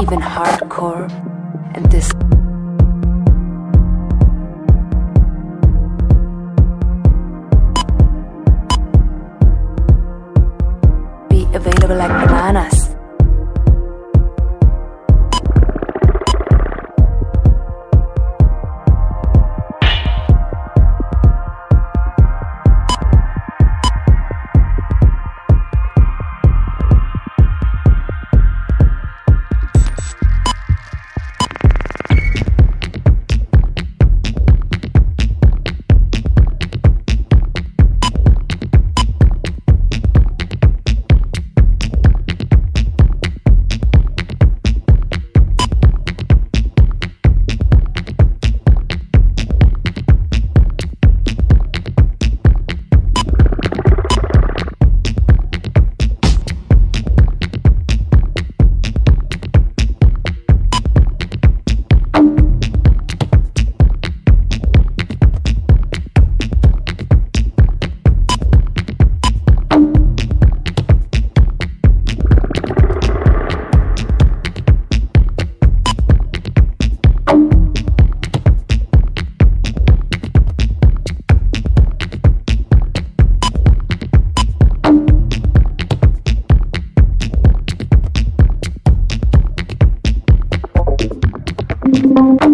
even hardcore and this be available like bananas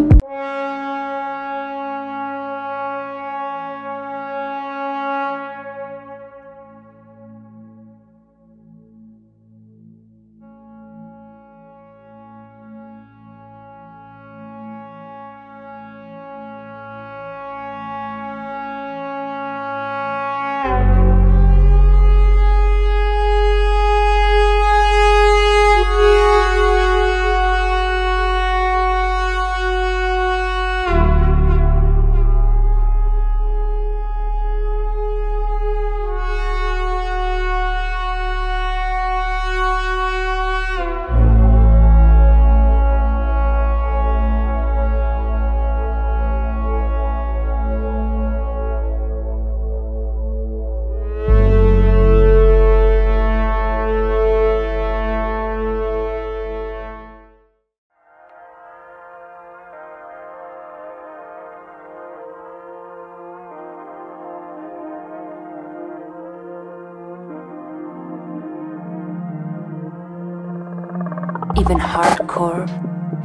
even hardcore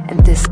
and this